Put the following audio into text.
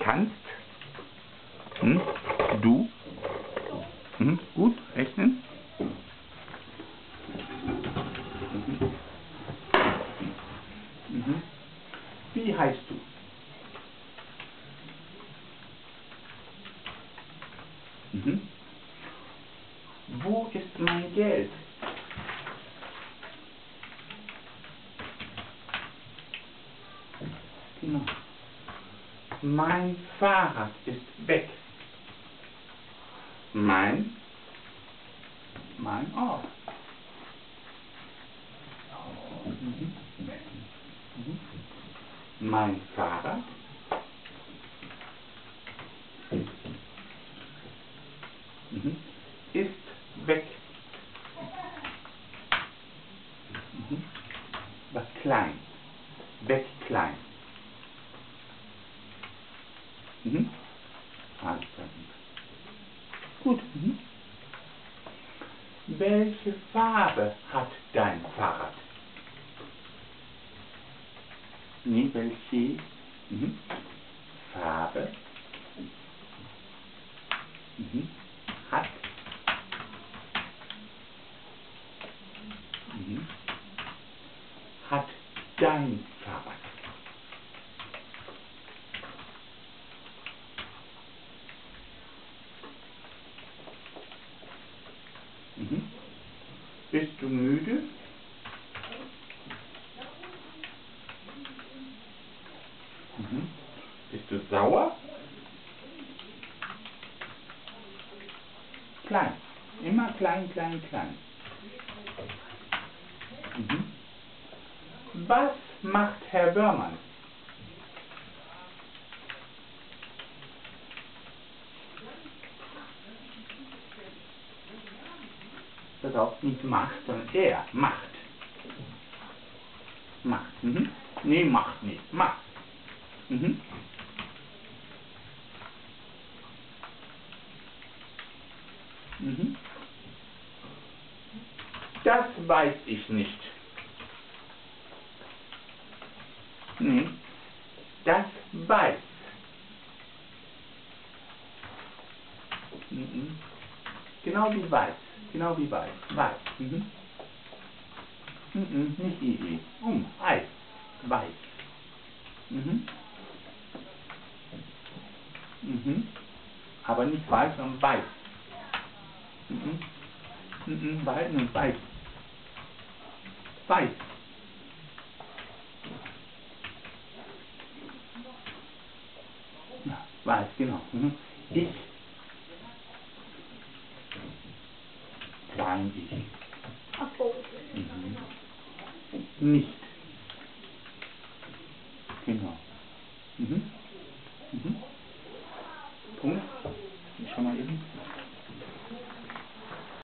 Kannst hm? du hm? gut rechnen? Mhm. Wie heißt du? Mhm. Wo ist mein Geld? Genau. Mein Fahrrad ist weg. Mein, mein Ort. Mhm. Mhm. Mein Fahrrad mhm. ist weg. Mhm. War klein. Weg klein. Mhm. Alles klar. Gut. Mhm. Welche Farbe hat dein Fahrrad? Nee, welche mhm. Farbe mhm. hat mhm. hat dein Fahrrad? Mhm. Bist du müde? Mhm. Bist du sauer? Klein. Immer klein, klein, klein. Mhm. Was macht Herr Börmann? Das auch nicht macht, sondern er macht. Macht. Mhm. Nee, macht nicht. Macht. Mhm. Mhm. Das weiß ich nicht. Nee. Das weiß. Mhm. Genau wie weiß. Genau wie weiß. Weiß. Mhm. Mhm. Nicht II. Um. Eis. Weiß. Mhm. Mhm. Aber nicht weiß, sondern weiß. Mhm. Mhm. Behalten und weiß. Weiß. Weiß, genau. Mhm. Ich. Rang ist. Ach. Mhm. Nicht. Genau. Mhm. Mhm. Punkt. Ich schau mal eben.